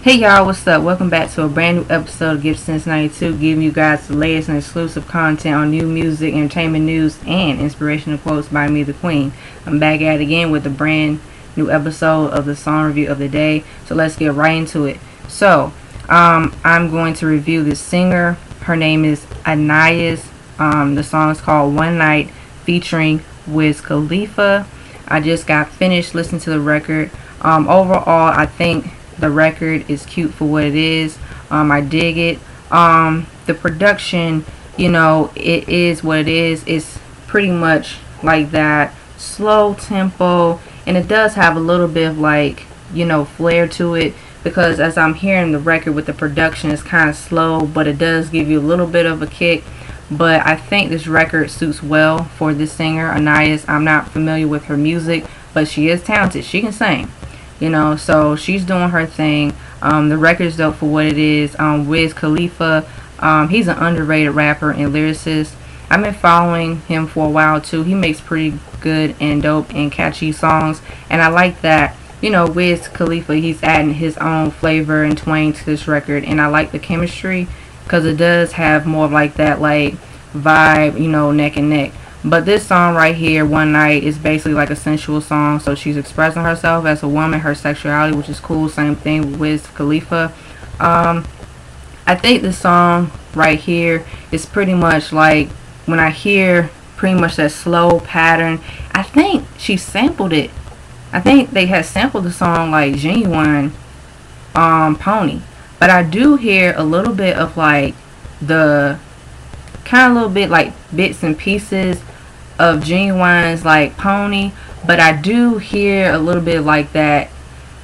Hey y'all, what's up? Welcome back to a brand new episode of Gifted Since 92, giving you guys the latest and exclusive content on new music, entertainment news, and inspirational quotes by me, the Queen. I'm back at it again with a brand new episode of the song review of the day. So let's get right into it. So, um, I'm going to review this singer. Her name is Ayanis. Um, the song is called One Night, featuring Wiz Khalifa. I just got finished listening to the record. Um, overall, I think the record is cute for what it is. Um, I dig it. Um, the production, you know, it is what it is. It's pretty much like that slow tempo, and it does have a little bit of like, you know, flair to it because as I'm hearing the record with the production, it's kind of slow, but it does give you a little bit of a kick. But I think this record suits well for this singer, Ayanis. I'm not familiar with her music, but she is talented. She can sing you know so she's doing her thing. Um, the record's dope for what it is. Um, Wiz Khalifa um, he's an underrated rapper and lyricist. I've been following him for a while too. He makes pretty good and dope and catchy songs and I like that. You know Wiz Khalifa he's adding his own flavor and twang to this record and I like the chemistry because it does have more of like that like vibe you know neck and neck but this song right here, One Night, is basically like a sensual song. So she's expressing herself as a woman, her sexuality, which is cool. Same thing with Khalifa. Um, I think the song right here is pretty much like when I hear pretty much that slow pattern. I think she sampled it. I think they had sampled the song like Ginuwine um, Pony. But I do hear a little bit of like the kind of little bit like bits and pieces of Ginuwine's like Pony, but I do hear a little bit like that,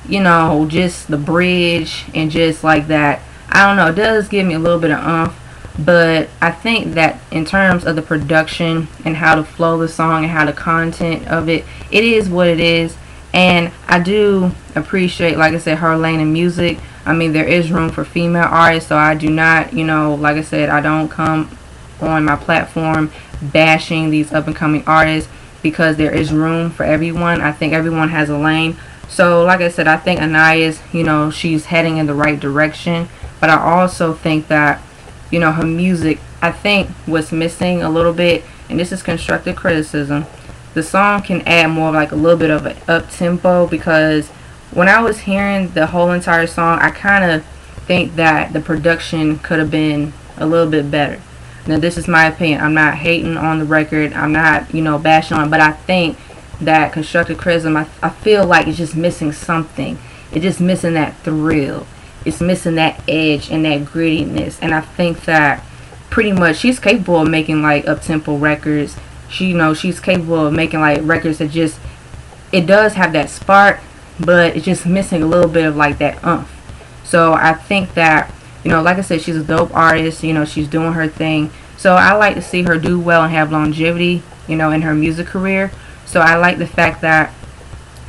you know, just the bridge and just like that. I don't know, it does give me a little bit of umph, but I think that in terms of the production and how to flow the song and how the content of it, it is what it is. And I do appreciate, like I said, her lane in music. I mean, there is room for female artists, so I do not, you know, like I said, I don't come on my platform bashing these up and coming artists because there is room for everyone. I think everyone has a lane. So like I said, I think Ayanis, you know, she's heading in the right direction. But I also think that, you know, her music, I think what's missing a little bit, and this is constructive criticism, the song can add more like a little bit of an up tempo because when I was hearing the whole entire song, I kind of think that the production could have been a little bit better. Now, this is my opinion. I'm not hating on the record. I'm not, you know, bashing on it. But I think that constructive criticism, I, I feel like it's just missing something. It's just missing that thrill. It's missing that edge and that grittiness. And I think that pretty much she's capable of making like up-tempo records. She, you know, she's capable of making like records that just, it does have that spark, but it's just missing a little bit of like that umph. So I think that you know, like I said, she's a dope artist. You know, she's doing her thing. So I like to see her do well and have longevity, you know, in her music career. So I like the fact that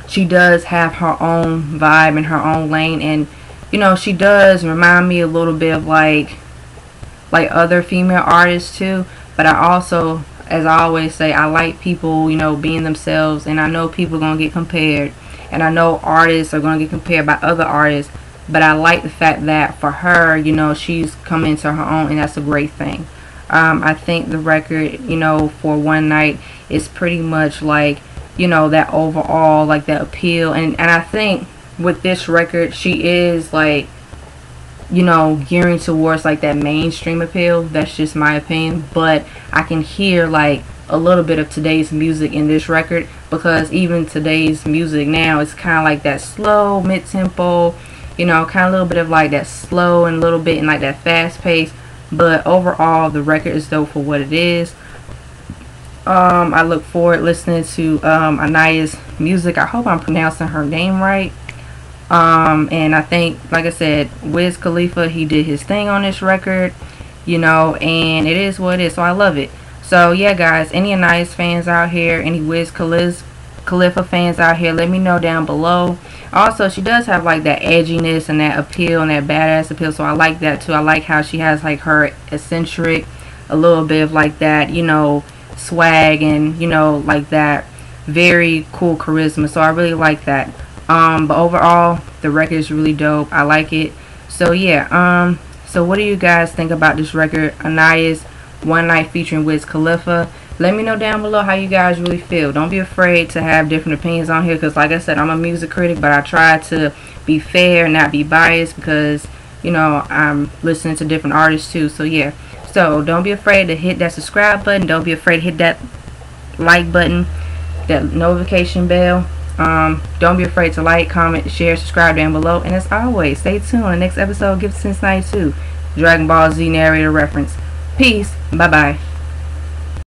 she does have her own vibe and her own lane. And, you know, she does remind me a little bit of like, like other female artists too. But I also, as I always say, I like people, you know, being themselves. And I know people are going to get compared. And I know artists are going to get compared by other artists. But I like the fact that for her, you know, she's come into her own, and that's a great thing. Um, I think the record, you know, for one night is pretty much like, you know, that overall, like that appeal. And, and I think with this record, she is like, you know, gearing towards like that mainstream appeal. That's just my opinion. But I can hear like a little bit of today's music in this record because even today's music now is kind of like that slow mid tempo you know kind of a little bit of like that slow and a little bit and like that fast pace. But overall the record is dope for what it is. Um, I look forward listening to um, Ayanis music. I hope I'm pronouncing her name right. Um, and I think like I said Wiz Khalifa he did his thing on this record you know and it is what it is so I love it. So yeah guys any Ayanis fans out here any Wiz Khalifa Khalifa fans out here, let me know down below. Also, she does have like that edginess and that appeal and that badass appeal, so I like that too. I like how she has like her eccentric, a little bit of like that, you know, swag and, you know, like that very cool charisma. So I really like that. Um, but overall, the record is really dope. I like it. So yeah. Um, so what do you guys think about this record? Ayanis One Night featuring Wiz Khalifa. Let me know down below how you guys really feel. Don't be afraid to have different opinions on here because like I said, I'm a music critic, but I try to be fair, and not be biased because, you know, I'm listening to different artists too. So yeah. So don't be afraid to hit that subscribe button. Don't be afraid to hit that like button, that notification bell. Um, don't be afraid to like, comment, share, subscribe down below. And as always, stay tuned. The next episode, Gifted Since 92. Dragon Ball Z narrator reference. Peace. Bye-bye.